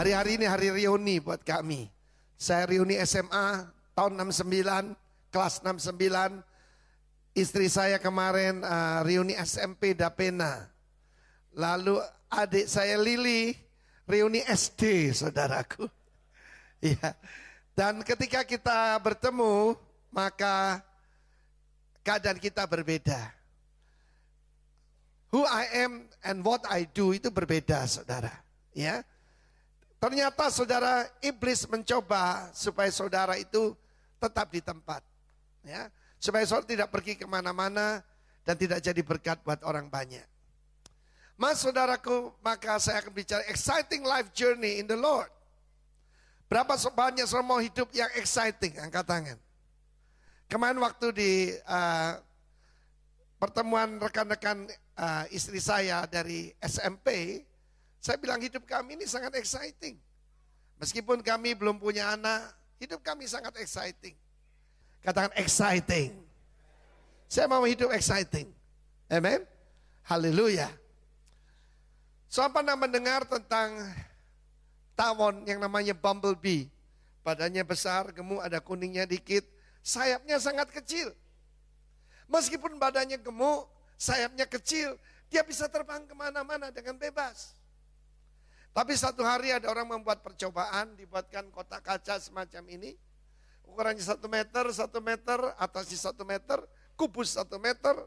Hari-hari ini hari reuni buat kami. Saya reuni SMA tahun 69, kelas 69. Istri saya kemarin uh, reuni SMP Dapena. Lalu adik saya Lili reuni SD, saudaraku. Ya. Dan ketika kita bertemu, maka keadaan kita berbeda. Who I am and what I do itu berbeda, saudara. Ya, ternyata saudara iblis mencoba supaya saudara itu tetap di tempat, ya, supaya saudara tidak pergi ke mana-mana dan tidak jadi berkat buat orang banyak. Mas saudaraku, maka saya akan bicara exciting life journey in the Lord. Berapa banyak saudara hidup yang exciting? Angkat tangan. Kemarin waktu di uh, pertemuan rekan-rekan uh, istri saya dari SMP, saya bilang hidup kami ini sangat exciting. Meskipun kami belum punya anak, hidup kami sangat exciting. Katakan exciting. Saya mau hidup exciting. Amen. Haleluya. So pernah mendengar tentang tawon yang namanya bumblebee. Badannya besar, gemuk, ada kuningnya dikit. Sayapnya sangat kecil. Meskipun badannya gemuk, sayapnya kecil, dia bisa terbang ke mana-mana dengan bebas. Tapi satu hari ada orang membuat percobaan, dibuatkan kotak kaca semacam ini. Ukurannya satu meter, satu meter, atasnya satu meter, kubus satu meter.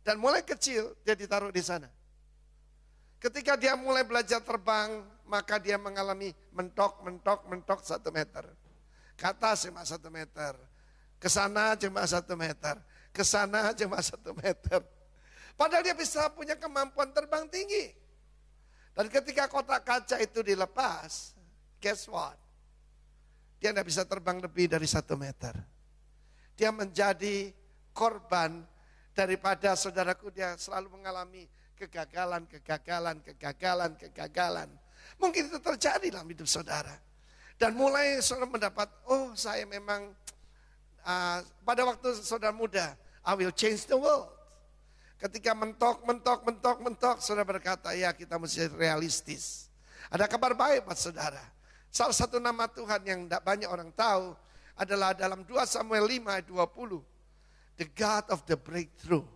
Dan mulai kecil dia ditaruh di sana. Ketika dia mulai belajar terbang, maka dia mengalami mentok, mentok, mentok satu meter. Ke atas cuma satu meter. Ke sana cuma satu meter. Ke sana cuma satu meter. Padahal dia bisa punya kemampuan terbang tinggi. Dan ketika kotak kaca itu dilepas, guess what? Dia tidak bisa terbang lebih dari satu meter. Dia menjadi korban daripada saudaraku dia selalu mengalami kegagalan, kegagalan, kegagalan, kegagalan. Mungkin itu terjadi dalam hidup saudara. Dan mulai saudara mendapat, oh saya memang uh, pada waktu saudara muda, I will change the world. Ketika mentok, mentok, mentok, mentok, saudara berkata, ya kita mesti realistis. Ada kabar baik buat saudara. Salah satu nama Tuhan yang tidak banyak orang tahu adalah dalam 2 Samuel 5 ayat 20. The God of the breakthrough.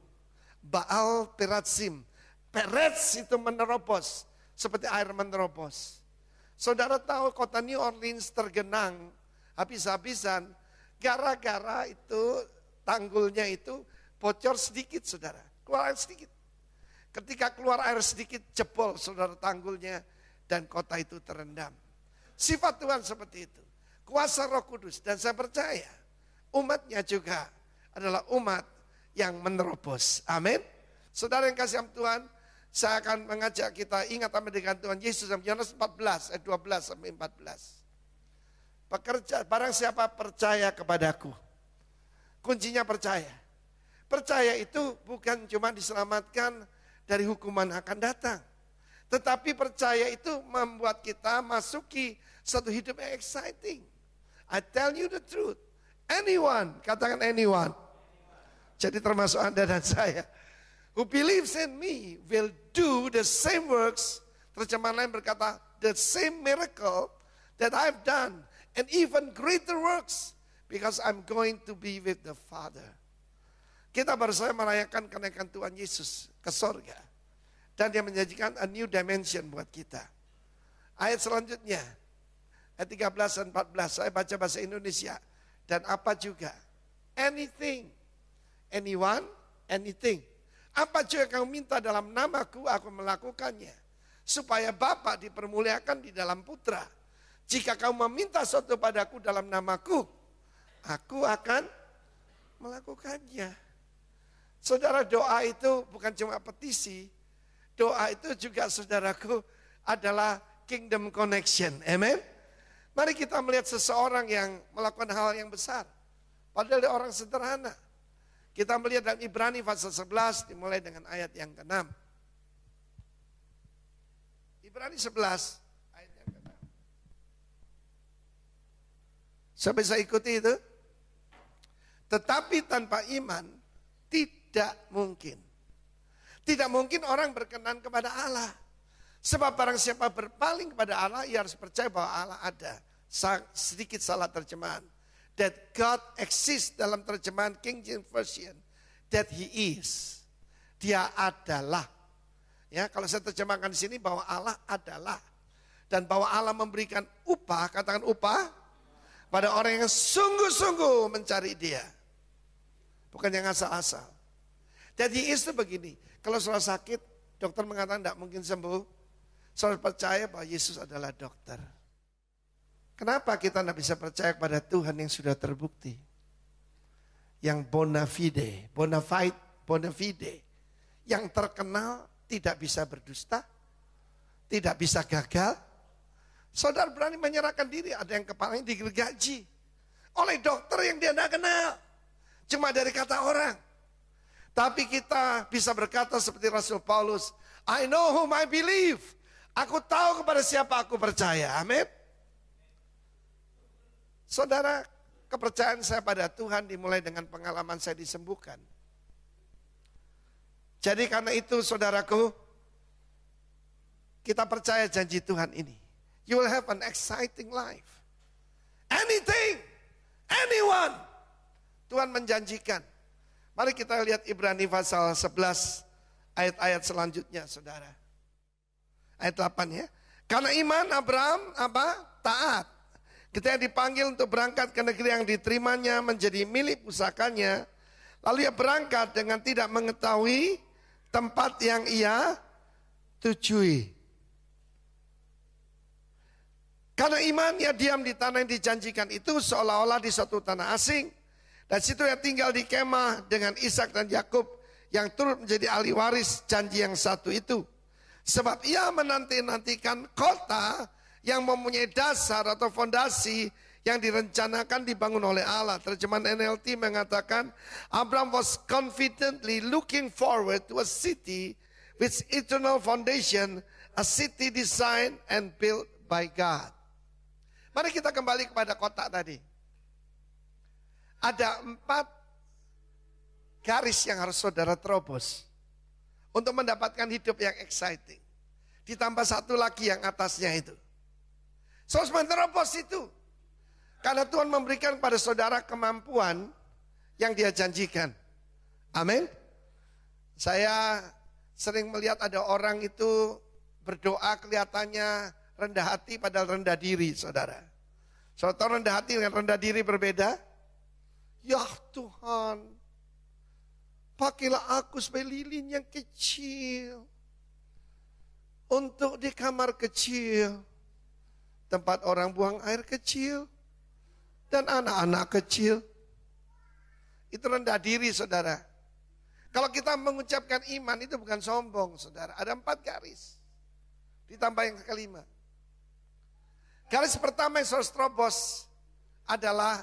Baal Peratsim Perez itu menerobos seperti air menerobos. Saudara tahu kota New Orleans tergenang habis-habisan gara-gara itu tanggulnya itu bocor sedikit saudara. Keluar air sedikit. Ketika keluar air sedikit jebol saudara tanggulnya dan kota itu terendam. Sifat Tuhan seperti itu. Kuasa roh kudus dan saya percaya umatnya juga adalah umat yang menerobos. Amin. Saudara yang kasih Tuhan, saya akan mengajak kita ingat sama dengan Tuhan Yesus dalam Yohanes 14 ayat 12 sampai 14. Pekerja, barang siapa percaya kepadaku. Kuncinya percaya. Percaya itu bukan cuma diselamatkan dari hukuman akan datang. Tetapi percaya itu membuat kita masuki satu hidup yang exciting. I tell you the truth. Anyone, katakan anyone. Jadi termasuk Anda dan saya who believes in me will do the same works. Terjemahan lain berkata, the same miracle that I've done and even greater works because I'm going to be with the Father. Kita baru saja merayakan kenaikan Tuhan Yesus ke sorga. Dan dia menjanjikan a new dimension buat kita. Ayat selanjutnya, ayat 13 dan 14, saya baca bahasa Indonesia. Dan apa juga, anything, anyone, anything apa juga kamu minta dalam namaku, aku melakukannya. Supaya Bapa dipermuliakan di dalam putra. Jika kamu meminta sesuatu padaku dalam namaku, aku akan melakukannya. Saudara doa itu bukan cuma petisi, doa itu juga saudaraku adalah kingdom connection. Amen. Mari kita melihat seseorang yang melakukan hal yang besar. Padahal dia orang sederhana. Kita melihat dalam Ibrani pasal 11 dimulai dengan ayat yang ke-6. Ibrani 11 ayat yang ke-6. Saya bisa ikuti itu? Tetapi tanpa iman tidak mungkin. Tidak mungkin orang berkenan kepada Allah. Sebab barang siapa berpaling kepada Allah, ia harus percaya bahwa Allah ada. Sedikit salah terjemahan. That God exists dalam terjemahan King James Version. That He is. Dia adalah. Ya, kalau saya terjemahkan di sini bahwa Allah adalah. Dan bahwa Allah memberikan upah, katakan upah, pada orang yang sungguh-sungguh mencari dia. Bukan yang asal-asal. Jadi itu begini, kalau saudara sakit, dokter mengatakan tidak mungkin sembuh, Saudara percaya bahwa Yesus adalah dokter. Kenapa kita tidak bisa percaya kepada Tuhan yang sudah terbukti? Yang bona fide, bona fide, bona fide. Yang terkenal tidak bisa berdusta, tidak bisa gagal. Saudara berani menyerahkan diri, ada yang kepalanya digergaji. Oleh dokter yang dia tidak kenal. Cuma dari kata orang. Tapi kita bisa berkata seperti Rasul Paulus, I know whom I believe. Aku tahu kepada siapa aku percaya. Amin. Saudara, kepercayaan saya pada Tuhan dimulai dengan pengalaman saya disembuhkan. Jadi karena itu saudaraku, kita percaya janji Tuhan ini. You will have an exciting life. Anything, anyone. Tuhan menjanjikan. Mari kita lihat Ibrani pasal 11 ayat-ayat selanjutnya saudara ayat 8 ya. Karena iman Abraham apa? Taat. Ketika dipanggil untuk berangkat ke negeri yang diterimanya menjadi milik pusakanya. Lalu ia berangkat dengan tidak mengetahui tempat yang ia tujui. Karena iman ia diam di tanah yang dijanjikan itu seolah-olah di suatu tanah asing. Dan situ ia tinggal di kemah dengan Ishak dan Yakub yang turut menjadi ahli waris janji yang satu itu. Sebab ia menanti-nantikan kota yang mempunyai dasar atau fondasi yang direncanakan dibangun oleh Allah. Terjemahan NLT mengatakan, Abraham was confidently looking forward to a city with eternal foundation, a city designed and built by God. Mari kita kembali kepada kota tadi. Ada empat garis yang harus saudara terobos untuk mendapatkan hidup yang exciting. Ditambah satu lagi yang atasnya itu. Saudara menerobos itu. Karena Tuhan memberikan pada saudara kemampuan yang dia janjikan. Amin. Saya sering melihat ada orang itu berdoa kelihatannya rendah hati padahal rendah diri saudara. Saudara rendah hati dengan rendah diri berbeda? Ya Tuhan, Pakailah aku sebagai lilin yang kecil. Untuk di kamar kecil. Tempat orang buang air kecil. Dan anak-anak kecil. Itu rendah diri saudara. Kalau kita mengucapkan iman itu bukan sombong saudara. Ada empat garis. Ditambah yang kelima. Garis pertama yang harus terobos adalah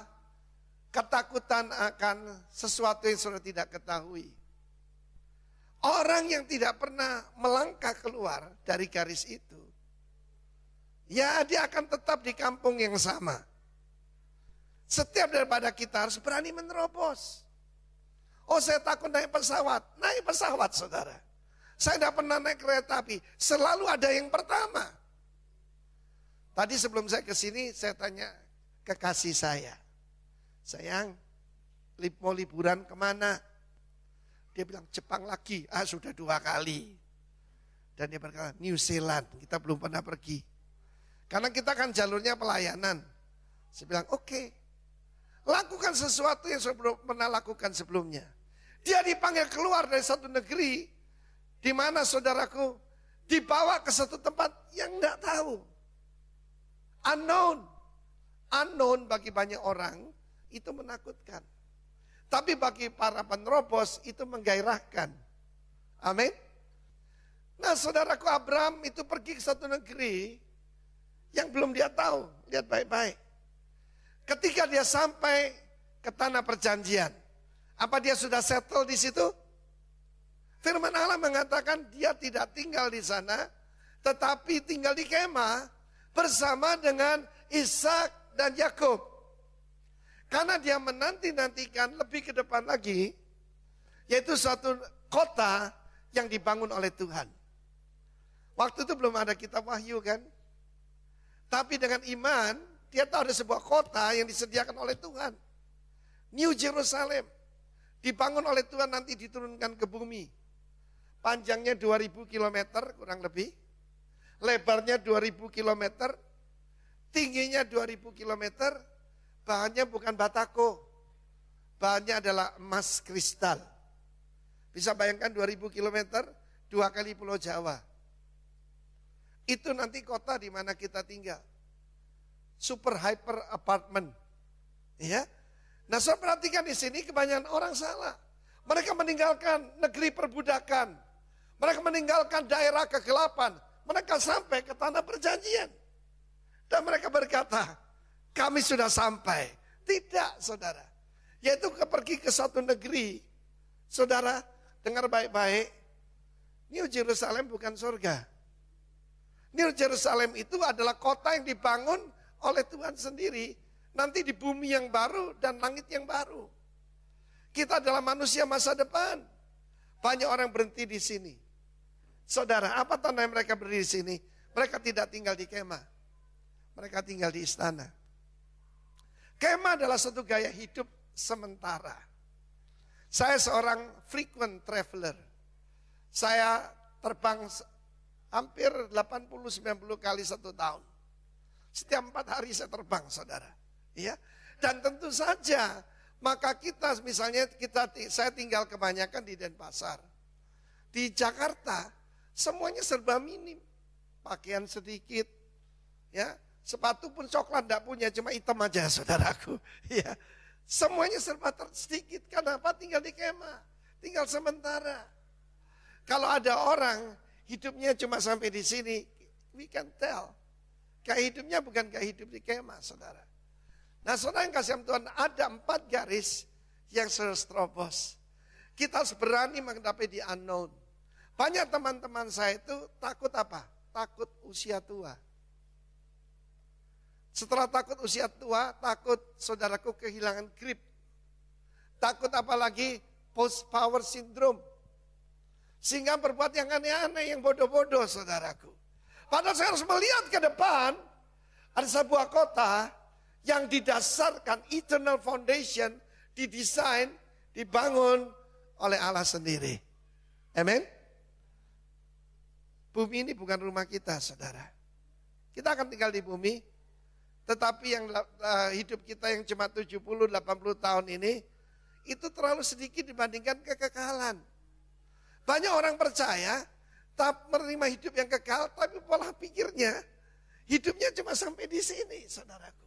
ketakutan akan sesuatu yang sudah tidak ketahui. Orang yang tidak pernah melangkah keluar dari garis itu, ya dia akan tetap di kampung yang sama. Setiap daripada kita harus berani menerobos. Oh saya takut naik pesawat, naik pesawat saudara. Saya tidak pernah naik kereta api, selalu ada yang pertama. Tadi sebelum saya ke sini saya tanya kekasih saya. Sayang, mau liburan ke mana? Dia bilang Jepang lagi, ah sudah dua kali. Dan dia berkata New Zealand, kita belum pernah pergi. Karena kita kan jalurnya pelayanan. Saya bilang oke, okay. lakukan sesuatu yang saya belum pernah lakukan sebelumnya. Dia dipanggil keluar dari satu negeri, di mana saudaraku dibawa ke satu tempat yang tidak tahu. Unknown. Unknown bagi banyak orang, itu menakutkan. Tapi bagi para penerobos itu menggairahkan. Amin. Nah saudaraku Abraham itu pergi ke satu negeri yang belum dia tahu. Lihat baik-baik. Ketika dia sampai ke tanah perjanjian. Apa dia sudah settle di situ? Firman Allah mengatakan dia tidak tinggal di sana. Tetapi tinggal di kemah bersama dengan Ishak dan Yakub. Karena dia menanti-nantikan lebih ke depan lagi, yaitu suatu kota yang dibangun oleh Tuhan. Waktu itu belum ada kitab wahyu kan. Tapi dengan iman, dia tahu ada sebuah kota yang disediakan oleh Tuhan. New Jerusalem. Dibangun oleh Tuhan nanti diturunkan ke bumi. Panjangnya 2000 km kurang lebih. Lebarnya 2000 km. Tingginya 2000 km. Bahannya bukan batako. Bahannya adalah emas kristal. Bisa bayangkan 2000 km, dua kali pulau Jawa. Itu nanti kota di mana kita tinggal. Super hyper apartment. Ya, Nah saya perhatikan di sini kebanyakan orang salah. Mereka meninggalkan negeri perbudakan. Mereka meninggalkan daerah kegelapan. Mereka sampai ke tanah perjanjian. Dan mereka berkata, kami sudah sampai. Tidak saudara. Yaitu pergi ke satu negeri. Saudara, dengar baik-baik. New Jerusalem bukan surga. New Jerusalem itu adalah kota yang dibangun oleh Tuhan sendiri Nanti di bumi yang baru dan langit yang baru. Kita adalah manusia masa depan. Banyak orang berhenti di sini. Saudara, apa tanda mereka berdiri di sini? Mereka tidak tinggal di kemah. Mereka tinggal di istana. Kemah adalah satu gaya hidup sementara. Saya seorang frequent traveler. Saya terbang hampir 80-90 kali satu tahun. Setiap empat hari saya terbang, saudara. Ya. Dan tentu saja maka kita misalnya kita saya tinggal kebanyakan di Denpasar. Di Jakarta semuanya serba minim. Pakaian sedikit. Ya, sepatu pun coklat tidak punya, cuma hitam aja saudaraku. Ya. Semuanya serba sedikit. Kenapa? Tinggal di kemah. Tinggal sementara. Kalau ada orang hidupnya cuma sampai di sini, we can tell. Kayak hidupnya bukan kayak hidup di kemah, saudara. Nah saudara yang kasih Tuhan ada empat garis yang terobos. Kita harus berani menghadapi di unknown. Banyak teman-teman saya itu takut apa? Takut usia tua. Setelah takut usia tua, takut saudaraku kehilangan grip. Takut apalagi post power syndrome. Sehingga berbuat yang aneh-aneh, yang bodoh-bodoh saudaraku. Padahal saya harus melihat ke depan, ada sebuah kota yang didasarkan eternal foundation didesain, dibangun oleh Allah sendiri. Amin. Bumi ini bukan rumah kita, saudara. Kita akan tinggal di bumi, tetapi yang uh, hidup kita yang cuma 70-80 tahun ini, itu terlalu sedikit dibandingkan kekekalan. Banyak orang percaya, tak menerima hidup yang kekal, tapi pola pikirnya, hidupnya cuma sampai di sini, saudaraku.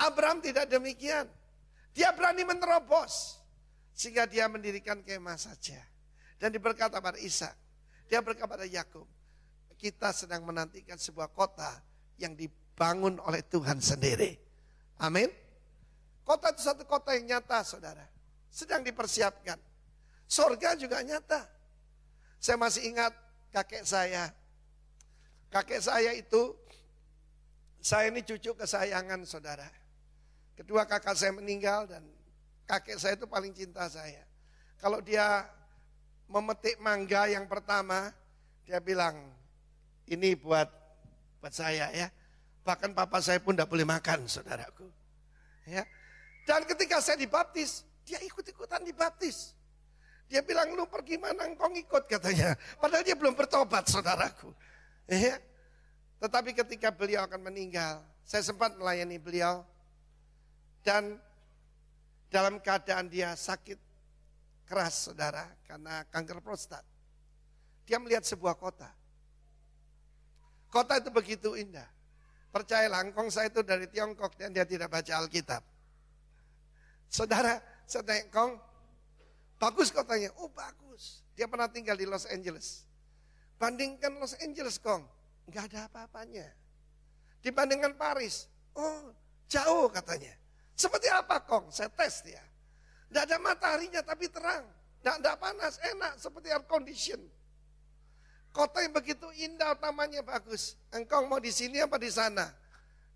Abraham tidak demikian. Dia berani menerobos. Sehingga dia mendirikan kemah saja. Dan berkata pada Isa. Dia berkata pada Yakub. Kita sedang menantikan sebuah kota yang dibangun oleh Tuhan sendiri. Amin. Kota itu satu kota yang nyata saudara. Sedang dipersiapkan. Sorga juga nyata. Saya masih ingat kakek saya. Kakek saya itu, saya ini cucu kesayangan saudara. Kedua kakak saya meninggal dan kakek saya itu paling cinta saya. Kalau dia memetik mangga yang pertama, dia bilang, ini buat buat saya ya. Bahkan papa saya pun tidak boleh makan, saudaraku. Ya. Dan ketika saya dibaptis, dia ikut-ikutan dibaptis. Dia bilang, lu pergi mana engkau ngikut katanya. Padahal dia belum bertobat, saudaraku. Ya. Tetapi ketika beliau akan meninggal, saya sempat melayani beliau dan dalam keadaan dia sakit keras saudara karena kanker prostat. Dia melihat sebuah kota. Kota itu begitu indah. Percayalah, engkong saya itu dari Tiongkok dan dia tidak baca Alkitab. Saudara, saya tanya, engkong, bagus kotanya? Oh bagus. Dia pernah tinggal di Los Angeles. Bandingkan Los Angeles, kong. Enggak ada apa-apanya. Dibandingkan Paris, oh jauh katanya. Seperti apa kong? Saya tes dia. Tidak ada mataharinya tapi terang. Tidak panas, enak seperti air condition. Kota yang begitu indah namanya bagus. Engkau mau di sini apa di sana?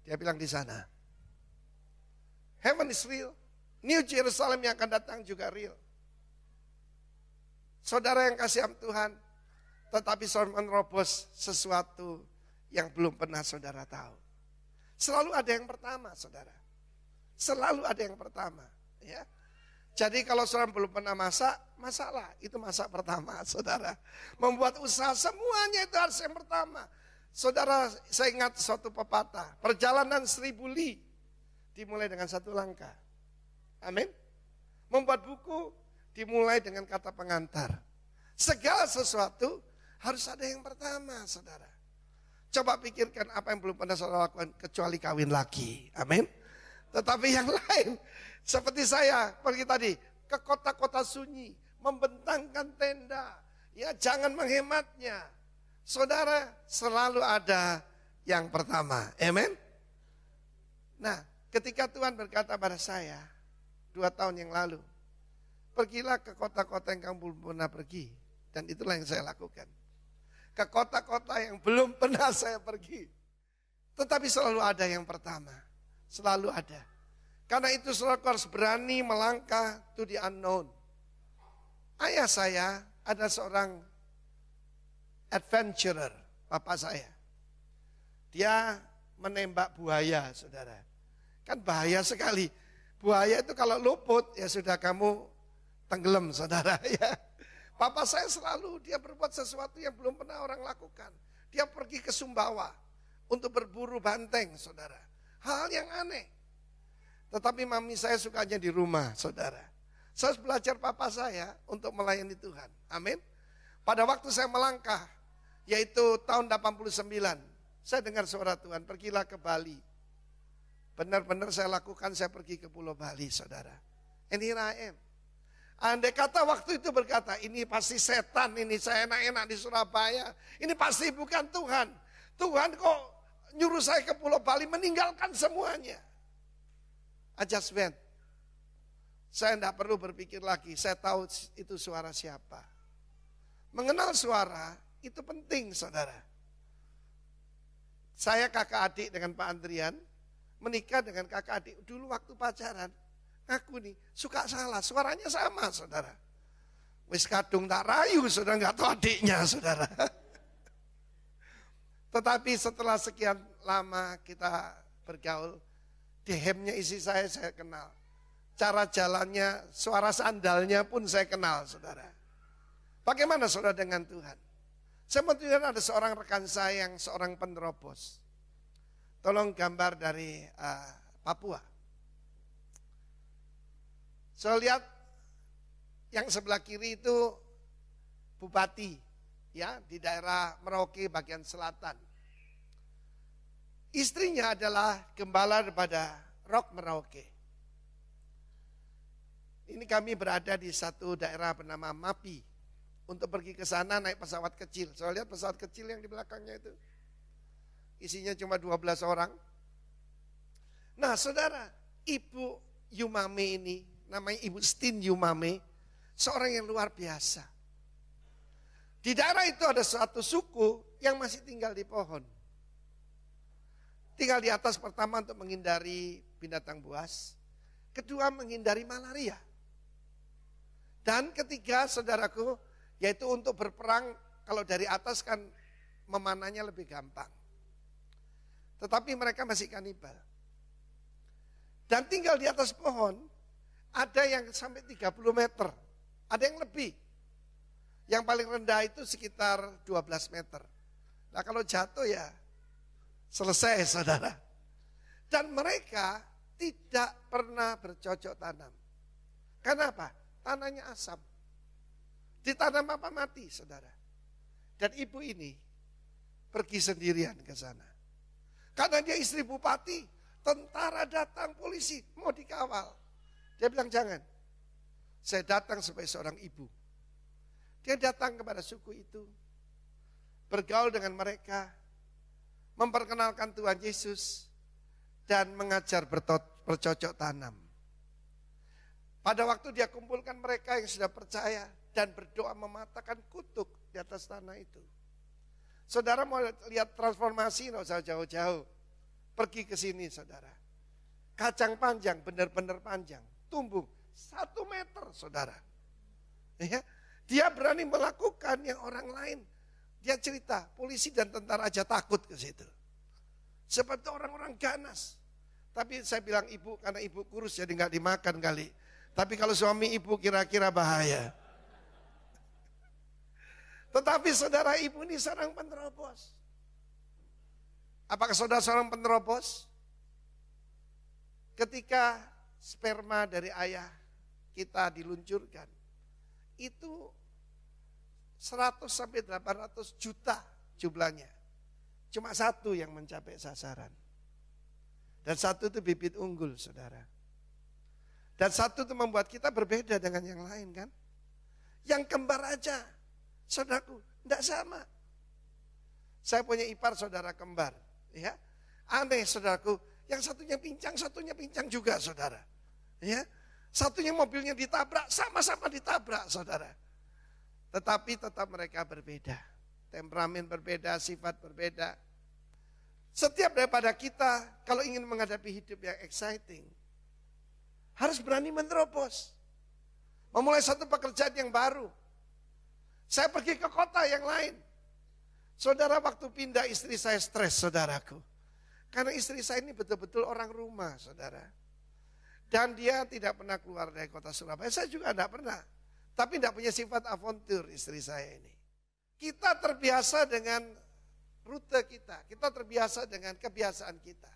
Dia bilang di sana. Heaven is real. New Jerusalem yang akan datang juga real. Saudara yang kasih am Tuhan, tetapi saudara menerobos sesuatu yang belum pernah saudara tahu. Selalu ada yang pertama, saudara. Selalu ada yang pertama, ya. Jadi kalau saudara belum pernah masak, masalah itu masak pertama, saudara. Membuat usaha semuanya itu harus yang pertama. Saudara, saya ingat suatu pepatah, perjalanan seribu li dimulai dengan satu langkah. Amin. Membuat buku dimulai dengan kata pengantar. Segala sesuatu harus ada yang pertama, saudara. Coba pikirkan apa yang belum pernah saudara lakukan kecuali kawin lagi. Amin. Tetapi yang lain, seperti saya pergi tadi ke kota-kota sunyi, membentangkan tenda, ya jangan menghematnya. Saudara selalu ada yang pertama. Amin. Nah, ketika Tuhan berkata pada saya dua tahun yang lalu, pergilah ke kota-kota yang kamu belum pernah pergi. Dan itulah yang saya lakukan ke kota-kota yang belum pernah saya pergi. Tetapi selalu ada yang pertama. Selalu ada. Karena itu selalu harus berani melangkah to the unknown. Ayah saya ada seorang adventurer, papa saya. Dia menembak buaya, saudara. Kan bahaya sekali. Buaya itu kalau luput, ya sudah kamu tenggelam, saudara. ya. Papa saya selalu dia berbuat sesuatu yang belum pernah orang lakukan. Dia pergi ke Sumbawa untuk berburu banteng, saudara. Hal yang aneh. Tetapi mami saya sukanya di rumah, saudara. Saya harus belajar papa saya untuk melayani Tuhan. Amin. Pada waktu saya melangkah, yaitu tahun 89, saya dengar suara Tuhan, pergilah ke Bali. Benar-benar saya lakukan, saya pergi ke Pulau Bali, saudara. And here I am. Andai kata waktu itu berkata, ini pasti setan, ini saya enak-enak di Surabaya. Ini pasti bukan Tuhan. Tuhan kok nyuruh saya ke Pulau Bali meninggalkan semuanya. I just went. Saya tidak perlu berpikir lagi, saya tahu itu suara siapa. Mengenal suara itu penting saudara. Saya kakak adik dengan Pak Andrian, menikah dengan kakak adik. Dulu waktu pacaran, Aku nih suka salah, suaranya sama saudara. Wis kadung tak rayu, sudah nggak tahu adiknya saudara. Tetapi setelah sekian lama kita bergaul, dehemnya isi saya saya kenal. Cara jalannya, suara sandalnya pun saya kenal saudara. Bagaimana saudara dengan Tuhan? Saya mau ada seorang rekan saya yang seorang penerobos. Tolong gambar dari uh, Papua. Saya lihat yang sebelah kiri itu bupati ya di daerah Merauke bagian selatan. Istrinya adalah gembala daripada Rock Merauke. Ini kami berada di satu daerah bernama Mapi. Untuk pergi ke sana naik pesawat kecil. Saya lihat pesawat kecil yang di belakangnya itu. Isinya cuma 12 orang. Nah saudara, Ibu Yumame ini namanya Ibu Stin Yumame, seorang yang luar biasa. Di daerah itu ada suatu suku yang masih tinggal di pohon. Tinggal di atas pertama untuk menghindari binatang buas. Kedua menghindari malaria. Dan ketiga saudaraku, yaitu untuk berperang kalau dari atas kan memanahnya lebih gampang. Tetapi mereka masih kanibal. Dan tinggal di atas pohon, ada yang sampai 30 meter, ada yang lebih. Yang paling rendah itu sekitar 12 meter. Nah kalau jatuh ya selesai saudara. Dan mereka tidak pernah bercocok tanam. Kenapa? Tanahnya asam. Ditanam apa mati saudara. Dan ibu ini pergi sendirian ke sana. Karena dia istri bupati, tentara datang, polisi mau dikawal. Dia bilang jangan. Saya datang sebagai seorang ibu. Dia datang kepada suku itu. Bergaul dengan mereka. Memperkenalkan Tuhan Yesus. Dan mengajar bercocok tanam. Pada waktu dia kumpulkan mereka yang sudah percaya. Dan berdoa mematahkan kutuk di atas tanah itu. Saudara mau lihat transformasi, nggak usah jauh-jauh. Pergi ke sini saudara. Kacang panjang, benar-benar panjang tumbuh satu meter saudara. Ya, dia berani melakukan yang orang lain Dia cerita, polisi dan tentara aja takut ke situ. Itu orang-orang ganas. Tapi saya bilang ibu, karena ibu kurus jadi nggak dimakan kali. Tapi kalau suami ibu kira-kira bahaya. Tetapi saudara ibu ini seorang penerobos. Apakah saudara seorang penerobos? Ketika sperma dari ayah kita diluncurkan, itu 100 sampai 800 juta jumlahnya. Cuma satu yang mencapai sasaran. Dan satu itu bibit unggul, saudara. Dan satu itu membuat kita berbeda dengan yang lain kan. Yang kembar aja, saudaraku, tidak sama. Saya punya ipar saudara kembar, ya. Aneh saudaraku, yang satunya pincang, satunya pincang juga saudara. Ya, satunya mobilnya ditabrak, sama-sama ditabrak saudara. Tetapi tetap mereka berbeda. Temperamen berbeda, sifat berbeda. Setiap daripada kita kalau ingin menghadapi hidup yang exciting, harus berani menerobos. Memulai satu pekerjaan yang baru. Saya pergi ke kota yang lain. Saudara waktu pindah istri saya stres saudaraku. Karena istri saya ini betul-betul orang rumah saudara. Dan dia tidak pernah keluar dari kota Surabaya. Saya juga tidak pernah. Tapi tidak punya sifat avantur istri saya ini. Kita terbiasa dengan rute kita. Kita terbiasa dengan kebiasaan kita.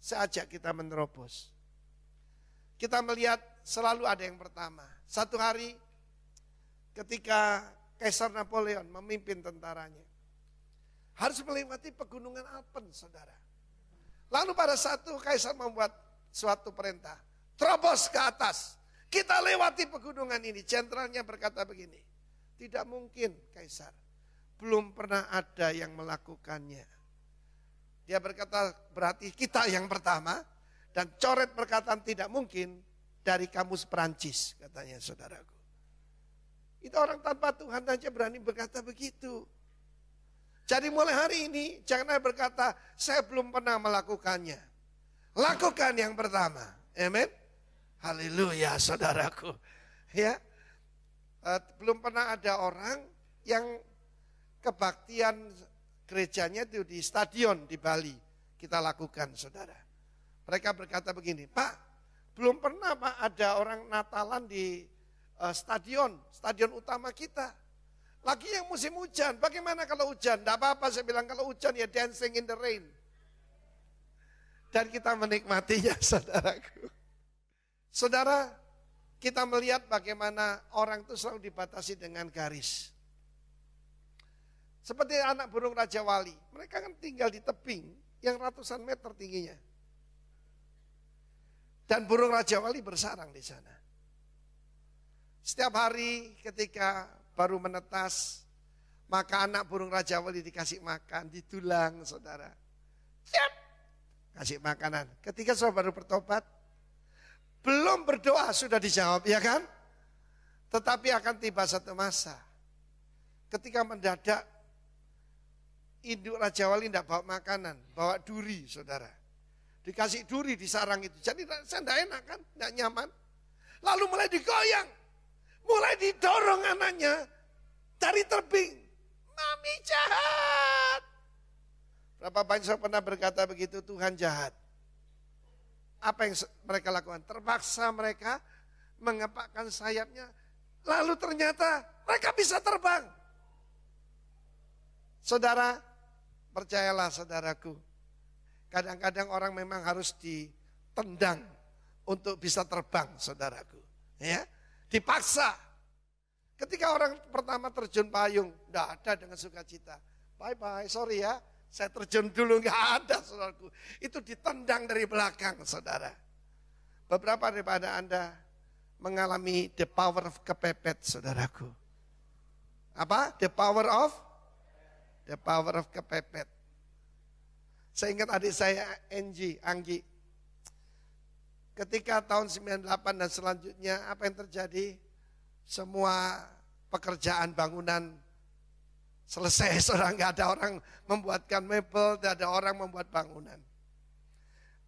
Seajak kita menerobos kita melihat selalu ada yang pertama. Satu hari ketika Kaisar Napoleon memimpin tentaranya. Harus melewati pegunungan Alpen, saudara. Lalu pada satu Kaisar membuat suatu perintah. Terobos ke atas. Kita lewati pegunungan ini. Jenderalnya berkata begini. Tidak mungkin Kaisar. Belum pernah ada yang melakukannya. Dia berkata berarti kita yang pertama. Dan coret perkataan tidak mungkin dari kamus Perancis katanya saudaraku. Itu orang tanpa Tuhan saja berani berkata begitu. Jadi mulai hari ini jangan berkata saya belum pernah melakukannya. Lakukan yang pertama. Amin. Haleluya saudaraku. Ya. Uh, belum pernah ada orang yang kebaktian gerejanya itu di stadion di Bali kita lakukan saudara. Mereka berkata begini, Pak, belum pernah Pak ada orang Natalan di uh, stadion, stadion utama kita. Lagi yang musim hujan, bagaimana kalau hujan? Tidak apa-apa saya bilang kalau hujan ya dancing in the rain. Dan kita menikmatinya saudaraku. Saudara, kita melihat bagaimana orang itu selalu dibatasi dengan garis. Seperti anak burung Raja Wali, mereka kan tinggal di tebing yang ratusan meter tingginya. Dan burung Raja Wali bersarang di sana. Setiap hari ketika baru menetas, maka anak burung Raja Wali dikasih makan, ditulang saudara. Siap, kasih makanan. Ketika saudara baru bertobat, belum berdoa sudah dijawab, ya kan? Tetapi akan tiba satu masa, ketika mendadak induk Raja Wali tidak bawa makanan, bawa duri saudara. Dikasih duri di sarang itu. Jadi saya tidak enak kan, tidak nyaman. Lalu mulai digoyang. Mulai didorong anaknya dari tebing. Mami jahat. Berapa banyak saya pernah berkata begitu, Tuhan jahat. Apa yang mereka lakukan? Terpaksa mereka mengepakkan sayapnya. Lalu ternyata mereka bisa terbang. Saudara, percayalah saudaraku, Kadang-kadang orang memang harus ditendang untuk bisa terbang, saudaraku. Ya, dipaksa. Ketika orang pertama terjun payung, tidak ada dengan sukacita. Bye bye, sorry ya, saya terjun dulu nggak ada, saudaraku. Itu ditendang dari belakang, saudara. Beberapa daripada anda mengalami the power of kepepet, saudaraku. Apa? The power of the power of kepepet. Saya ingat adik saya Angie, Anggi. Ketika tahun 98 dan selanjutnya apa yang terjadi? Semua pekerjaan bangunan selesai. Seorang nggak ada orang membuatkan mebel, tidak ada orang membuat bangunan.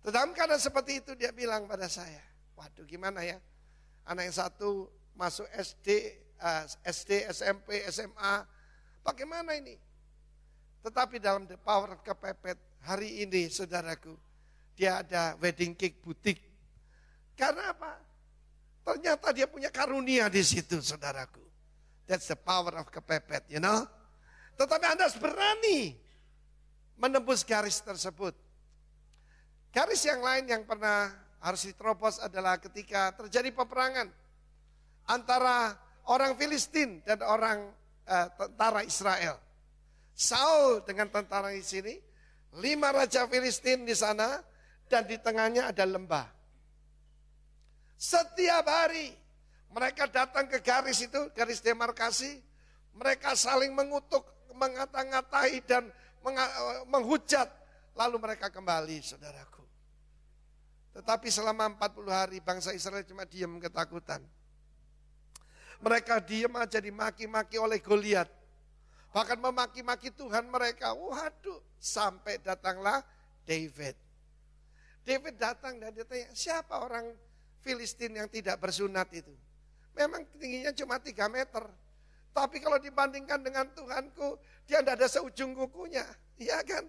Tetapi karena seperti itu dia bilang pada saya, waduh gimana ya? Anak yang satu masuk SD, uh, SD, SMP, SMA, bagaimana ini? Tetapi dalam the power kepepet hari ini saudaraku, dia ada wedding cake butik. Karena apa? Ternyata dia punya karunia di situ saudaraku. That's the power of kepepet, you know. Tetapi Anda harus berani menembus garis tersebut. Garis yang lain yang pernah harus diterobos adalah ketika terjadi peperangan antara orang Filistin dan orang uh, tentara Israel. Saul dengan tentara di sini, lima raja Filistin di sana, dan di tengahnya ada lembah. Setiap hari mereka datang ke garis itu, garis demarkasi, mereka saling mengutuk, mengata-ngatai dan menghujat, lalu mereka kembali, saudaraku. Tetapi selama 40 hari bangsa Israel cuma diam ketakutan. Mereka diam aja dimaki-maki oleh Goliat. Bahkan memaki-maki Tuhan mereka. Waduh, sampai datanglah David. David datang dan dia tanya, siapa orang Filistin yang tidak bersunat itu? Memang tingginya cuma 3 meter. Tapi kalau dibandingkan dengan Tuhanku, dia tidak ada seujung kukunya. Iya kan?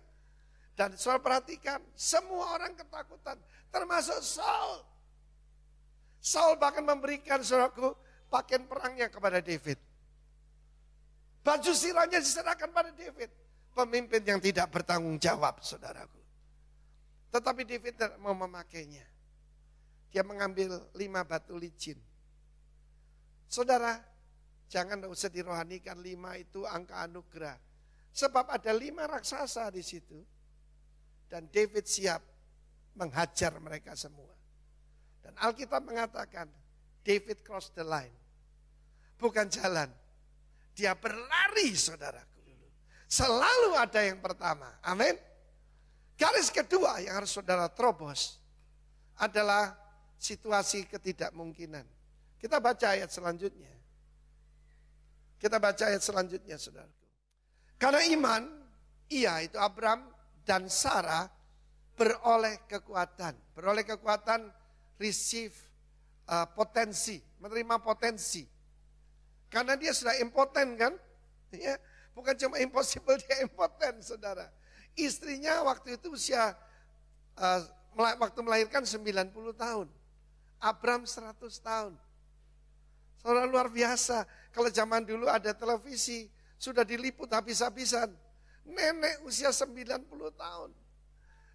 Dan soal perhatikan, semua orang ketakutan, termasuk Saul. Saul bahkan memberikan saudaraku pakaian perangnya kepada David. Baju sirahnya diserahkan pada David. Pemimpin yang tidak bertanggung jawab, saudaraku. Tetapi David tidak mau memakainya. Dia mengambil lima batu licin. Saudara, jangan usah dirohanikan lima itu angka anugerah. Sebab ada lima raksasa di situ dan David siap menghajar mereka semua. Dan Alkitab mengatakan, David cross the line. Bukan jalan. Dia berlari saudaraku. Selalu ada yang pertama. Amin. Garis kedua yang harus saudara terobos adalah situasi ketidakmungkinan. Kita baca ayat selanjutnya. Kita baca ayat selanjutnya saudaraku. Karena iman, ia itu Abraham dan Sarah beroleh kekuatan. Beroleh kekuatan receive uh, potensi, menerima potensi. Karena dia sudah impoten kan? Ya, bukan cuma impossible, dia impoten saudara. Istrinya waktu itu usia uh, waktu melahirkan 90 tahun. Abram 100 tahun. Saudara luar biasa. Kalau zaman dulu ada televisi, sudah diliput habis-habisan. Nenek usia 90 tahun.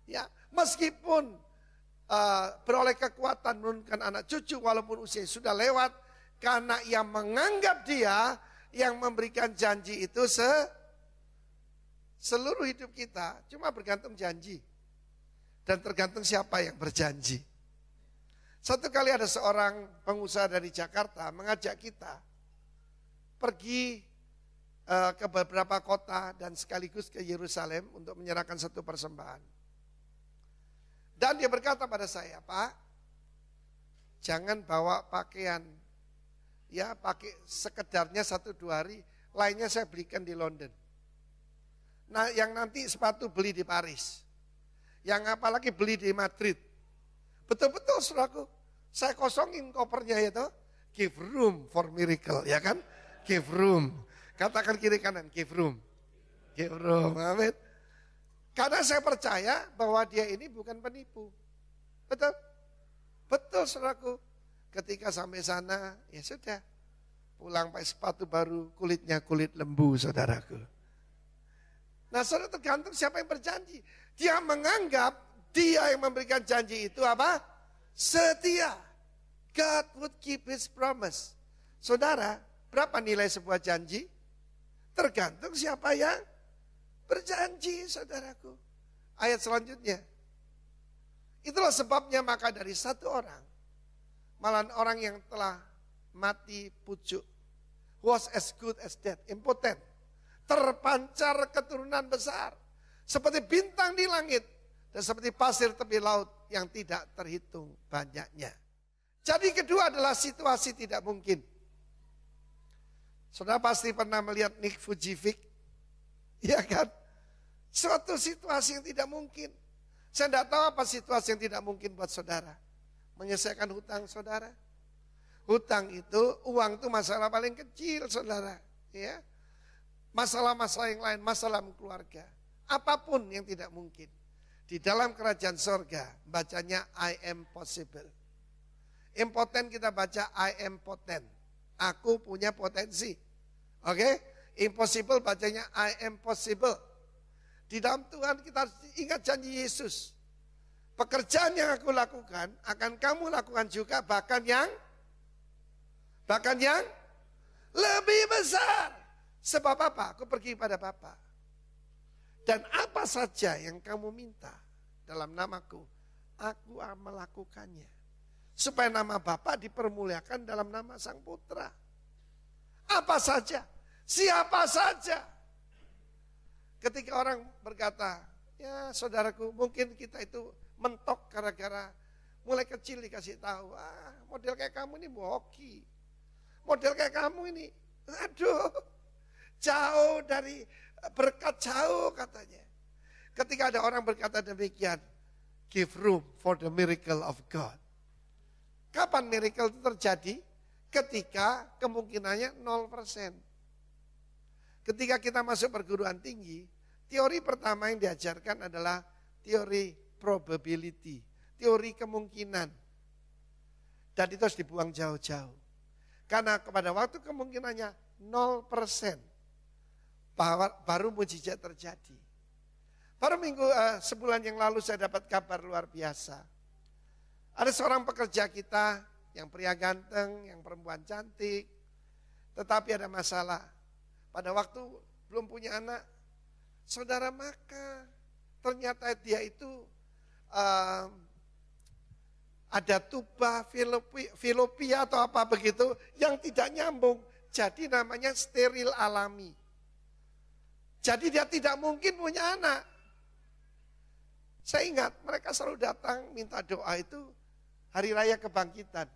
Ya, meskipun uh, beroleh kekuatan menurunkan anak cucu walaupun usia sudah lewat karena yang menganggap dia yang memberikan janji itu se seluruh hidup kita cuma bergantung janji dan tergantung siapa yang berjanji. Satu kali ada seorang pengusaha dari Jakarta mengajak kita pergi Eh, ke beberapa kota dan sekaligus ke Yerusalem untuk menyerahkan satu persembahan. Dan dia berkata pada saya, Pak, jangan bawa pakaian, ya pakai sekedarnya satu dua hari, lainnya saya belikan di London. Nah yang nanti sepatu beli di Paris, yang apalagi beli di Madrid. Betul-betul suraku, saya kosongin kopernya itu, give room for miracle, ya kan? Give room. Katakan kiri kanan, give room. Give room, amin. Karena saya percaya bahwa dia ini bukan penipu. Betul? Betul saudaraku. Ketika sampai sana, ya sudah. Pulang pakai sepatu baru, kulitnya kulit lembu saudaraku. Nah saudara tergantung siapa yang berjanji. Dia menganggap dia yang memberikan janji itu apa? Setia. God would keep his promise. Saudara, berapa nilai sebuah janji? Tergantung siapa yang berjanji, saudaraku. Ayat selanjutnya. Itulah sebabnya maka dari satu orang, malah orang yang telah mati pucuk, was as good as dead, impotent, terpancar keturunan besar, seperti bintang di langit, dan seperti pasir tepi laut yang tidak terhitung banyaknya. Jadi kedua adalah situasi tidak mungkin. Saudara pasti pernah melihat Nick Fujifik. Ya kan? Suatu situasi yang tidak mungkin. Saya tidak tahu apa situasi yang tidak mungkin buat saudara. Menyelesaikan hutang saudara. Hutang itu, uang itu masalah paling kecil saudara. Ya. masalah-masalah yang lain, masalah keluarga. Apa pun yang tidak mungkin. Di dalam kerajaan sorga, bacanya I am possible. Impoten kita baca I am potent. Aku punya potensi. Oke? Okay? Impossible bacanya I am possible. Di dalam Tuhan kita ingat janji Yesus. Pekerjaan yang aku lakukan akan kamu lakukan juga bahkan yang bahkan yang lebih besar. Sebab apa? Aku pergi pada Bapa. Dan apa saja yang kamu minta dalam namaku, aku akan melakukannya. Supaya nama Bapa dipermuliakan dalam nama Sang Putra. Apa saja, siapa saja. Ketika orang berkata, ya saudaraku mungkin kita itu mentok gara-gara mulai kecil dikasih tahu, ah model kayak kamu ini boki. Model kayak kamu ini, aduh jauh dari berkat jauh katanya. Ketika ada orang berkata demikian, give room for the miracle of God. Kapan miracle itu terjadi? Ketika kemungkinannya 0%. Ketika kita masuk perguruan tinggi, teori pertama yang diajarkan adalah teori probability, teori kemungkinan. Dan itu harus dibuang jauh-jauh. Karena kepada waktu kemungkinannya 0%, baru mujizat terjadi. Baru minggu uh, sebulan yang lalu saya dapat kabar luar biasa ada seorang pekerja kita yang pria ganteng, yang perempuan cantik, tetapi ada masalah. Pada waktu belum punya anak, saudara maka ternyata dia itu uh, ada tuba, filopia atau apa begitu yang tidak nyambung. Jadi namanya steril alami. Jadi dia tidak mungkin punya anak. Saya ingat mereka selalu datang minta doa itu Hari raya kebangkitan.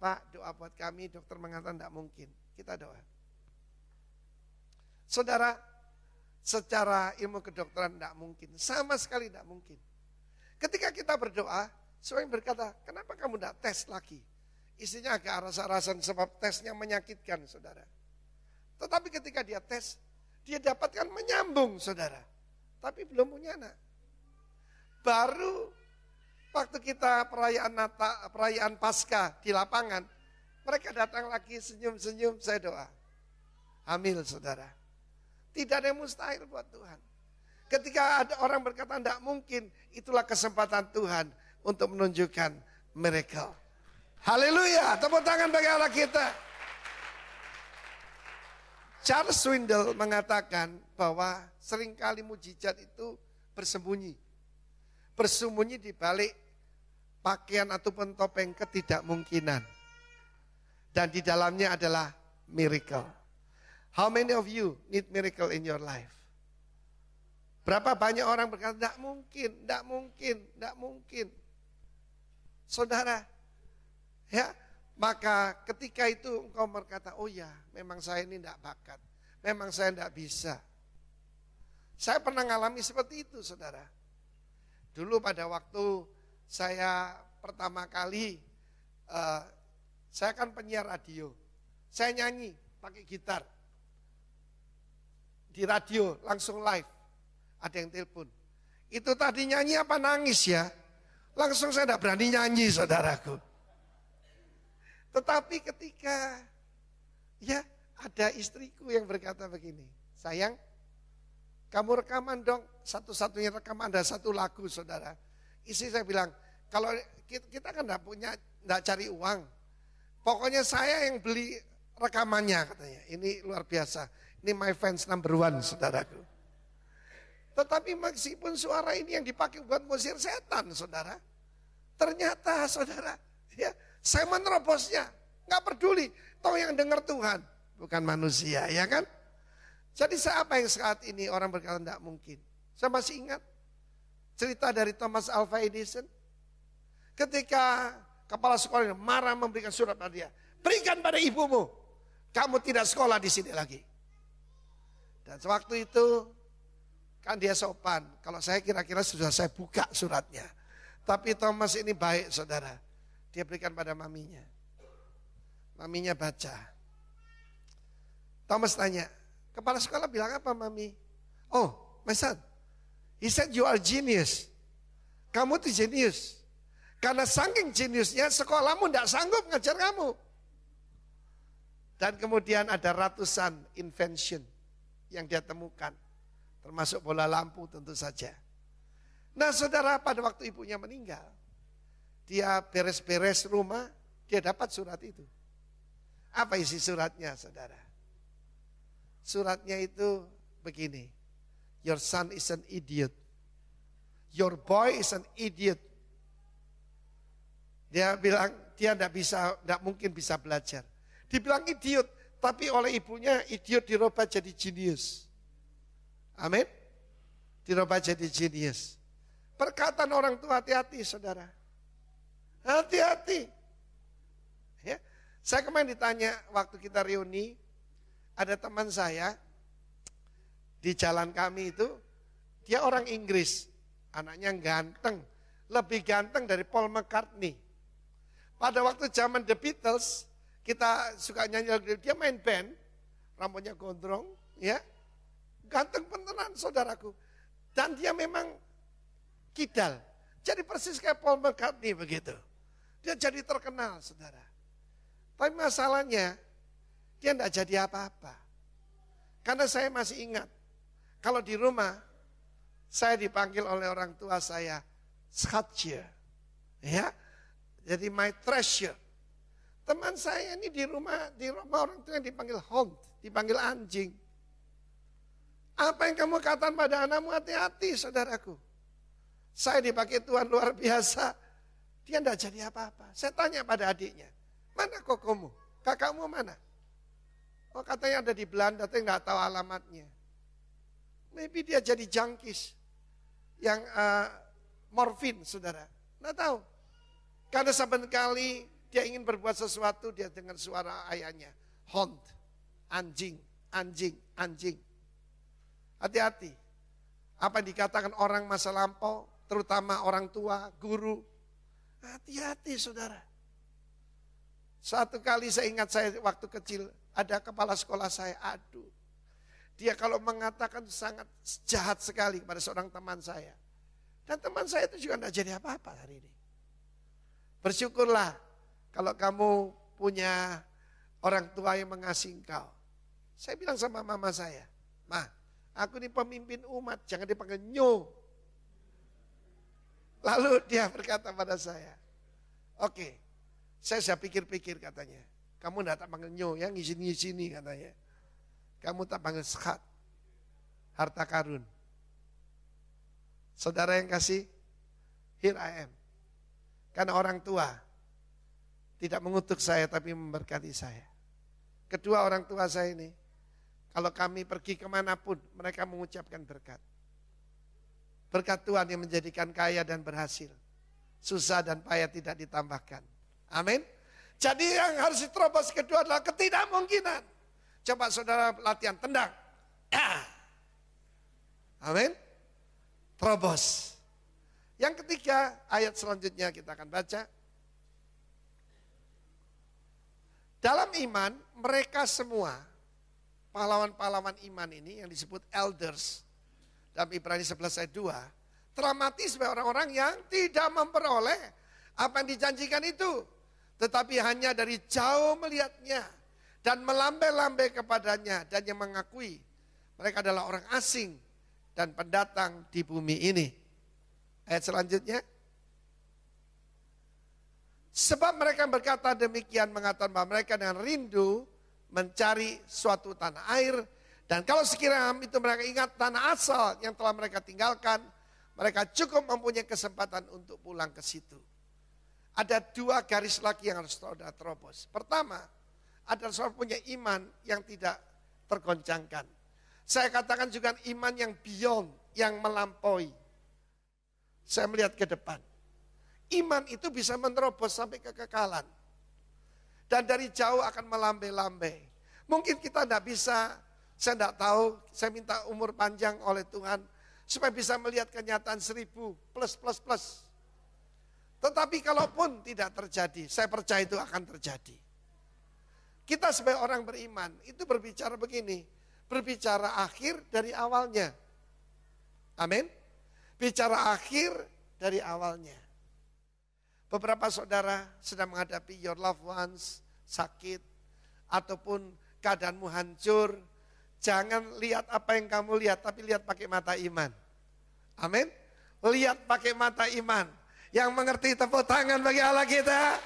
Pak doa buat kami, dokter mengatakan tidak mungkin. Kita doa. Saudara, secara ilmu kedokteran tidak mungkin. Sama sekali tidak mungkin. Ketika kita berdoa, seorang berkata, kenapa kamu tidak tes lagi? Isinya agak rasa-rasan sebab tesnya menyakitkan saudara. Tetapi ketika dia tes, dia dapatkan menyambung saudara. Tapi belum punya anak. Baru Waktu kita perayaan Natal, perayaan Paskah di lapangan, mereka datang lagi senyum-senyum, saya doa. Hamil saudara. Tidak ada yang mustahil buat Tuhan. Ketika ada orang berkata tidak mungkin, itulah kesempatan Tuhan untuk menunjukkan miracle. Haleluya, tepuk tangan bagi Allah kita. Charles Swindle mengatakan bahwa sering kali mujizat itu bersembunyi bersembunyi di balik pakaian ataupun topeng ketidakmungkinan. Dan di dalamnya adalah miracle. How many of you need miracle in your life? Berapa banyak orang berkata, tidak mungkin, tidak mungkin, tidak mungkin. Saudara, ya, maka ketika itu engkau berkata, oh ya, memang saya ini tidak bakat. Memang saya tidak bisa. Saya pernah mengalami seperti itu, saudara. Dulu pada waktu saya pertama kali, uh, saya kan penyiar radio. Saya nyanyi pakai gitar. Di radio langsung live. Ada yang telepon. Itu tadi nyanyi apa nangis ya? Langsung saya tidak berani nyanyi saudaraku. Tetapi ketika ya ada istriku yang berkata begini, sayang kamu rekaman dong, satu-satunya rekaman ada satu lagu saudara. Isi saya bilang, kalau kita kan enggak punya, enggak cari uang. Pokoknya saya yang beli rekamannya katanya. Ini luar biasa. Ini my fans number one saudaraku. Tetapi meskipun suara ini yang dipakai buat musir setan saudara. Ternyata saudara, ya saya menerobosnya. Enggak peduli, toh yang dengar Tuhan. Bukan manusia ya kan. Jadi saya apa yang saat ini orang berkata tidak mungkin. Saya masih ingat cerita dari Thomas Alva Edison. Ketika kepala sekolah marah memberikan surat pada dia. Berikan pada ibumu. Kamu tidak sekolah di sini lagi. Dan sewaktu itu kan dia sopan. Kalau saya kira-kira sudah saya buka suratnya. Tapi Thomas ini baik saudara. Dia berikan pada maminya. Maminya baca. Thomas tanya, Kepala sekolah bilang apa mami? Oh, my son, he said you are genius. Kamu tuh genius. Karena saking jeniusnya sekolahmu tidak sanggup ngajar kamu. Dan kemudian ada ratusan invention yang dia temukan. Termasuk bola lampu tentu saja. Nah saudara pada waktu ibunya meninggal. Dia beres-beres rumah, dia dapat surat itu. Apa isi suratnya saudara? Suratnya itu begini. Your son is an idiot. Your boy is an idiot. Dia bilang dia tidak bisa, tidak mungkin bisa belajar. Dibilang idiot, tapi oleh ibunya idiot dirubah jadi jenius. Amin. Dirubah jadi jenius. Perkataan orang tua hati-hati saudara. Hati-hati. Ya. Saya kemarin ditanya waktu kita reuni, ada teman saya di jalan kami itu, dia orang Inggris, anaknya ganteng, lebih ganteng dari Paul McCartney. Pada waktu zaman The Beatles, kita suka nyanyi dia main band, rambutnya gondrong, ya, ganteng beneran saudaraku. Dan dia memang kidal, jadi persis kayak Paul McCartney begitu. Dia jadi terkenal saudara. Tapi masalahnya, dia tidak jadi apa-apa. Karena saya masih ingat, kalau di rumah, saya dipanggil oleh orang tua saya, Schatje. Ya, jadi my treasure. Teman saya ini di rumah di rumah orang tua yang dipanggil hond, dipanggil anjing. Apa yang kamu katakan pada anakmu hati-hati saudaraku. Saya dipakai Tuhan luar biasa. Dia tidak jadi apa-apa. Saya tanya pada adiknya, mana kokomu? Kakakmu mana? Oh katanya ada di Belanda, tapi nggak tahu alamatnya. Maybe dia jadi jangkis yang uh, morfin, saudara. Nggak tahu. Karena kali dia ingin berbuat sesuatu, dia dengar suara ayahnya. Hond, anjing, anjing, anjing. Hati-hati. Apa yang dikatakan orang masa lampau, terutama orang tua, guru. Hati-hati saudara. Satu kali saya ingat saya waktu kecil, ada kepala sekolah saya, aduh. Dia kalau mengatakan sangat jahat sekali kepada seorang teman saya. Dan teman saya itu juga tidak jadi apa-apa hari ini. Bersyukurlah kalau kamu punya orang tua yang mengasihi engkau. Saya bilang sama mama saya, Ma, aku ini pemimpin umat, jangan dipanggil nyo. Lalu dia berkata pada saya, oke, okay, saya saya pikir-pikir katanya, kamu tidak tak panggil nyo ya, ngisi-ngisi katanya. Kamu tak panggil sekat, harta karun. Saudara yang kasih, here I am. Karena orang tua tidak mengutuk saya tapi memberkati saya. Kedua orang tua saya ini, kalau kami pergi ke mana pun mereka mengucapkan berkat. Berkat Tuhan yang menjadikan kaya dan berhasil. Susah dan payah tidak ditambahkan. Amin. Jadi yang harus diterobos kedua adalah ketidakmungkinan. Coba saudara latihan tendang. Ya. Amin. Terobos. Yang ketiga, ayat selanjutnya kita akan baca. Dalam iman, mereka semua, pahlawan-pahlawan iman ini yang disebut elders, dalam Ibrani 11 ayat 2, telah mati sebagai orang-orang yang tidak memperoleh apa yang dijanjikan itu. Tetapi hanya dari jauh melihatnya dan melambai-lambai kepadanya dan yang mengakui mereka adalah orang asing dan pendatang di bumi ini. Ayat selanjutnya. Sebab mereka berkata demikian mengatakan bahwa mereka dengan rindu mencari suatu tanah air. Dan kalau sekiranya itu mereka ingat tanah asal yang telah mereka tinggalkan, mereka cukup mempunyai kesempatan untuk pulang ke situ. Ada dua garis lagi yang harus saudara terobos. Pertama, ada saudara punya iman yang tidak tergoncangkan. Saya katakan juga iman yang beyond, yang melampaui. Saya melihat ke depan. Iman itu bisa menerobos sampai kekekalan. Dan dari jauh akan melambai-lambai. Mungkin kita tidak bisa, saya tidak tahu, saya minta umur panjang oleh Tuhan. Supaya bisa melihat kenyataan seribu plus plus plus. Tetapi kalaupun tidak terjadi, saya percaya itu akan terjadi. Kita sebagai orang beriman, itu berbicara begini. berbicara akhir dari awalnya. Amin. Bicara akhir dari awalnya. Beberapa saudara sedang menghadapi your loved ones, sakit, ataupun keadaanmu hancur. Jangan lihat apa yang kamu lihat, tapi lihat pakai mata iman. Amin. Lihat pakai mata iman. Yang mengerti tepuk tangan bagi Allah kita.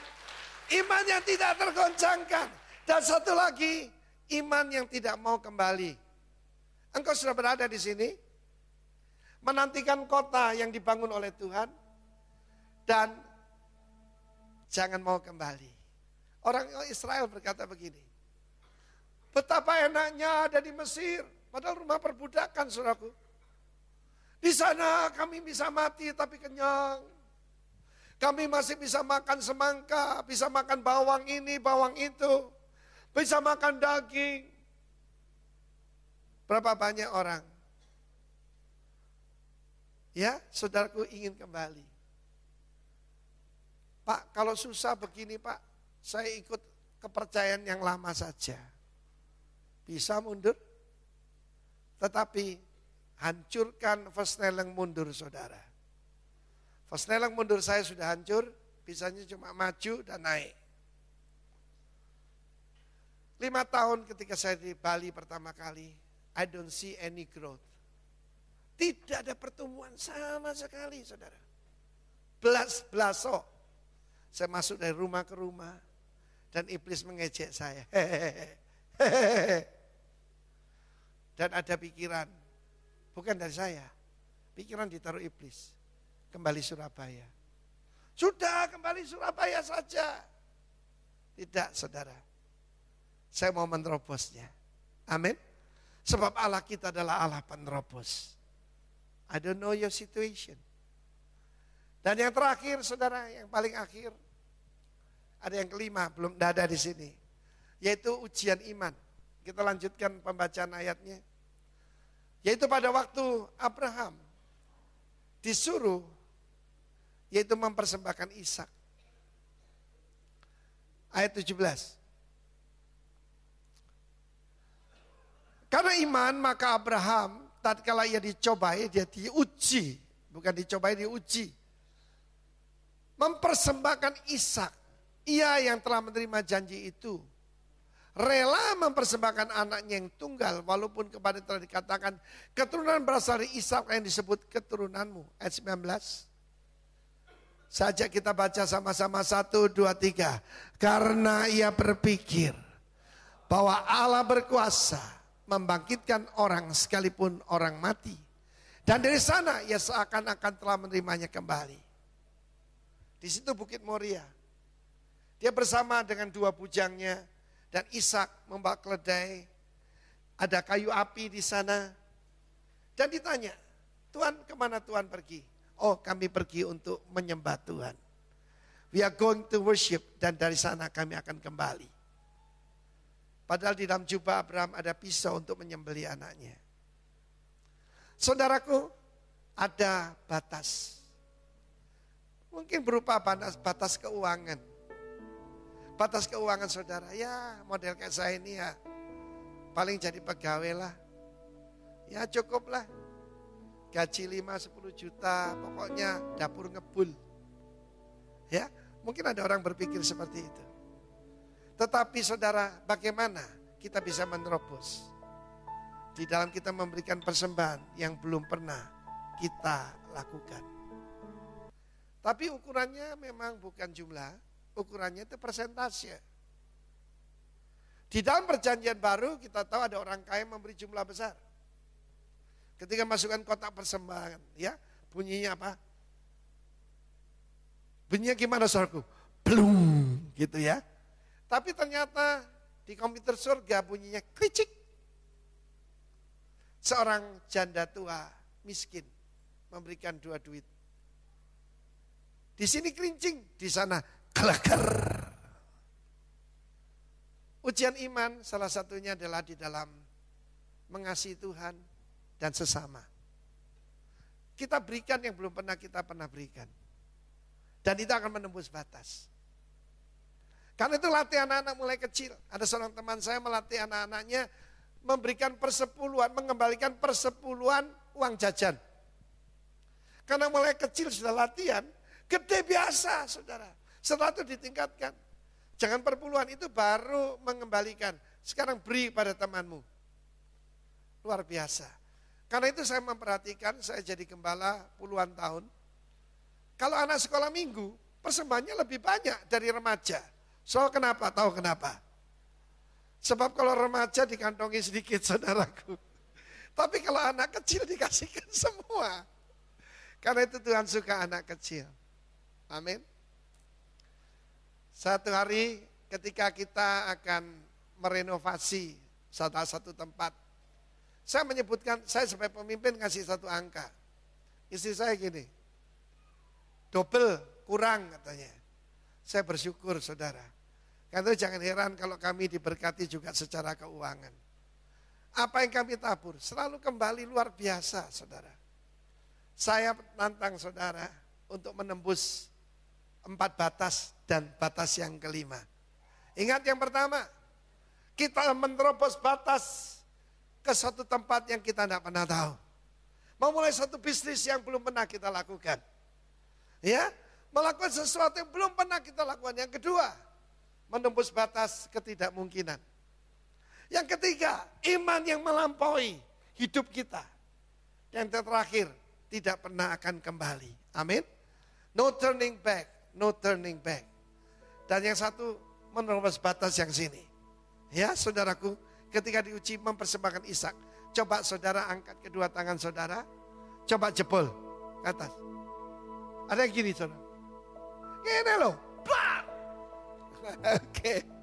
Iman yang tidak tergoncangkan. Dan satu lagi, iman yang tidak mau kembali. Engkau sudah berada di sini, menantikan kota yang dibangun oleh Tuhan, dan jangan mau kembali. Orang Israel berkata begini, betapa enaknya ada di Mesir, padahal rumah perbudakan suraku. Di sana kami bisa mati tapi kenyang. Kami masih bisa makan semangka, bisa makan bawang ini, bawang itu. Bisa makan daging. Berapa banyak orang? Ya, saudaraku ingin kembali. Pak, kalau susah begini Pak, saya ikut kepercayaan yang lama saja. Bisa mundur? Tetapi hancurkan Vesneleng mundur saudara. Vesneleng mundur saya sudah hancur, bisanya cuma maju dan naik. Lima tahun ketika saya di Bali pertama kali, I don't see any growth. Tidak ada pertumbuhan sama sekali, saudara. Belas, belaso. Saya masuk dari rumah ke rumah, dan iblis mengejek saya. Dan ada pikiran, bukan dari saya, pikiran ditaruh iblis. Kembali Surabaya. Sudah kembali Surabaya saja. Tidak saudara saya mau menerobosnya. Amin. Sebab Allah kita adalah Allah penerobos. I don't know your situation. Dan yang terakhir saudara, yang paling akhir. Ada yang kelima, belum ada di sini. Yaitu ujian iman. Kita lanjutkan pembacaan ayatnya. Yaitu pada waktu Abraham disuruh yaitu mempersembahkan Ishak. Ayat 17. Karena iman maka Abraham tatkala ia dicobai dia diuji, bukan dicobai diuji. Mempersembahkan Ishak. Ia yang telah menerima janji itu rela mempersembahkan anaknya yang tunggal walaupun kepada telah dikatakan keturunan berasal dari Ishak yang disebut keturunanmu. Ayat 19. Saja kita baca sama-sama satu, dua, tiga. Karena ia berpikir bahwa Allah berkuasa membangkitkan orang sekalipun orang mati. Dan dari sana ia seakan-akan telah menerimanya kembali. Di situ Bukit Moria. Dia bersama dengan dua bujangnya dan Ishak membawa keledai. Ada kayu api di sana. Dan ditanya, Tuhan ke mana Tuhan pergi? Oh kami pergi untuk menyembah Tuhan. We are going to worship dan dari sana kami akan kembali. Padahal di dalam jubah Abraham ada pisau untuk menyembeli anaknya. Saudaraku, ada batas. Mungkin berupa batas, batas keuangan. Batas keuangan saudara, ya model kayak saya ini ya paling jadi pegawai lah. Ya cukup lah. Gaji 5-10 juta, pokoknya dapur ngebul. Ya, mungkin ada orang berpikir seperti itu. Tetapi saudara, bagaimana kita bisa menerobos? Di dalam kita memberikan persembahan yang belum pernah kita lakukan. Tapi ukurannya memang bukan jumlah, ukurannya itu persentase. Di dalam perjanjian baru kita tahu ada orang kaya memberi jumlah besar. Ketika masukkan kotak persembahan, ya bunyinya apa? Bunyinya gimana saudaraku? Belum gitu ya. Tapi ternyata di komputer surga bunyinya kricik. Seorang janda tua miskin memberikan dua duit. Di sini kerincing, di sana kelakar. Ujian iman salah satunya adalah di dalam mengasihi Tuhan dan sesama. Kita berikan yang belum pernah kita pernah berikan. Dan itu akan menembus batas. Karena itu latih anak-anak mulai kecil. Ada seorang teman saya melatih anak-anaknya memberikan persepuluhan, mengembalikan persepuluhan uang jajan. Karena mulai kecil sudah latihan, gede biasa saudara. Setelah itu ditingkatkan. Jangan perpuluhan itu baru mengembalikan. Sekarang beri pada temanmu. Luar biasa. Karena itu saya memperhatikan, saya jadi gembala puluhan tahun. Kalau anak sekolah minggu, persembahannya lebih banyak dari remaja. Soal kenapa? Tahu kenapa? Sebab kalau remaja dikantongi sedikit saudaraku. Tapi kalau anak kecil dikasihkan semua. Karena itu Tuhan suka anak kecil. Amin. Satu hari ketika kita akan merenovasi salah satu tempat. Saya menyebutkan, saya sebagai pemimpin ngasih satu angka. Istri saya gini, double kurang katanya. Saya bersyukur saudara. Karena jangan heran kalau kami diberkati juga secara keuangan. Apa yang kami tabur selalu kembali luar biasa saudara. Saya nantang saudara untuk menembus empat batas dan batas yang kelima. Ingat yang pertama, kita menerobos batas ke satu tempat yang kita tidak pernah tahu. Memulai satu bisnis yang belum pernah kita lakukan. Ya, melakukan sesuatu yang belum pernah kita lakukan. Yang kedua, menembus batas ketidakmungkinan. Yang ketiga, iman yang melampaui hidup kita. Yang terakhir, tidak pernah akan kembali. Amin. No turning back, no turning back. Dan yang satu, menerobos batas yang sini. Ya saudaraku, ketika diuji mempersembahkan Ishak, coba saudara angkat kedua tangan saudara, coba jebol ke atas. Ada yang gini saudara. Gini loh, Oke.